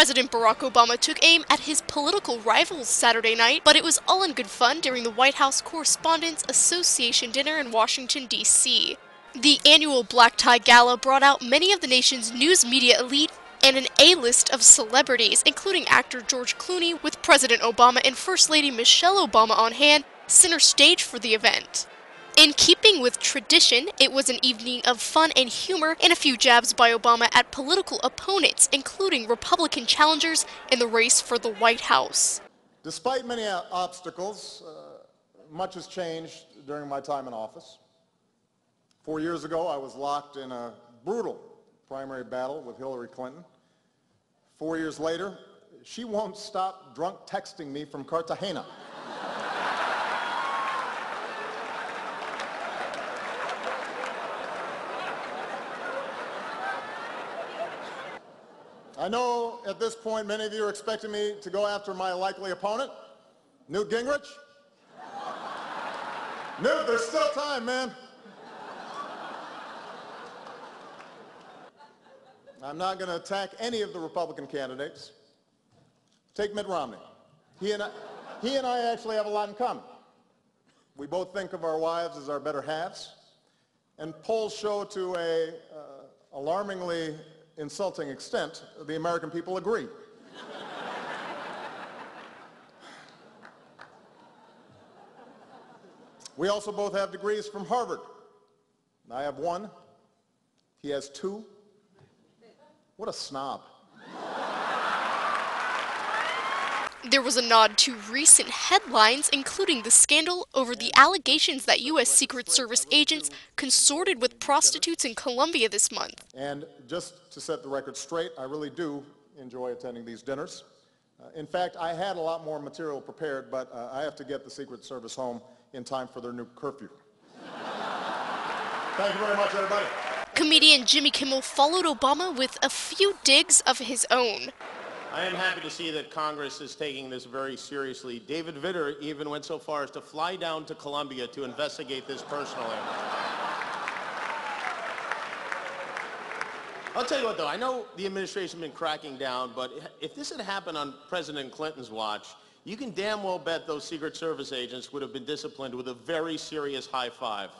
President Barack Obama took aim at his political rivals Saturday night, but it was all in good fun during the White House Correspondents Association dinner in Washington, D.C. The annual Black Tie Gala brought out many of the nation's news media elite and an A-list of celebrities, including actor George Clooney, with President Obama and First Lady Michelle Obama on hand, center stage for the event. In keeping with tradition, it was an evening of fun and humor and a few jabs by Obama at political opponents, including Republican challengers in the race for the White House. Despite many obstacles, uh, much has changed during my time in office. Four years ago, I was locked in a brutal primary battle with Hillary Clinton. Four years later, she won't stop drunk texting me from Cartagena. I know at this point many of you are expecting me to go after my likely opponent, Newt Gingrich. Newt, there's still time, man. I'm not going to attack any of the Republican candidates. Take Mitt Romney. He and, I, he and I actually have a lot in common. We both think of our wives as our better halves. And polls show to a uh, alarmingly insulting extent, the American people agree. we also both have degrees from Harvard. I have one. He has two. What a snob. There was a nod to recent headlines, including the scandal over the allegations that U.S. Secret Service agents consorted with prostitutes in Colombia this month. And just to set the record straight, I really do enjoy attending these dinners. Uh, in fact, I had a lot more material prepared, but uh, I have to get the Secret Service home in time for their new curfew. Thank you very much, everybody. Comedian Jimmy Kimmel followed Obama with a few digs of his own. I am happy to see that Congress is taking this very seriously. David Vitter even went so far as to fly down to Colombia to investigate this personally. I'll tell you what, though. I know the administration has been cracking down, but if this had happened on President Clinton's watch, you can damn well bet those Secret Service agents would have been disciplined with a very serious high five.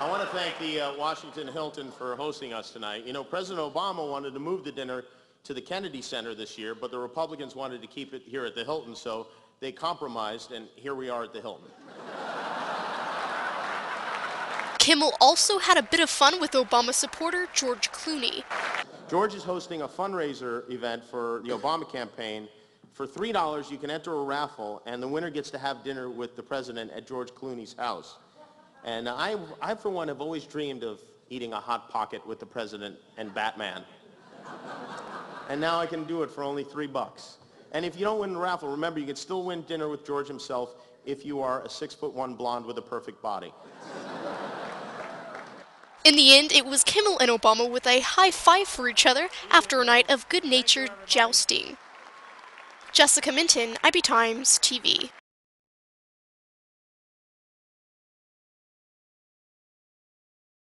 I want to thank the uh, Washington Hilton for hosting us tonight. You know, President Obama wanted to move the dinner to the Kennedy Center this year, but the Republicans wanted to keep it here at the Hilton, so they compromised, and here we are at the Hilton. Kimmel also had a bit of fun with Obama supporter George Clooney. George is hosting a fundraiser event for the Obama campaign. For $3, you can enter a raffle, and the winner gets to have dinner with the president at George Clooney's house. And I, I, for one, have always dreamed of eating a Hot Pocket with the president and Batman. and now I can do it for only three bucks. And if you don't win the raffle, remember, you can still win dinner with George himself if you are a six-foot-one blonde with a perfect body. In the end, it was Kimmel and Obama with a high five for each other after a night of good-natured jousting. Jessica Minton, IB Times TV.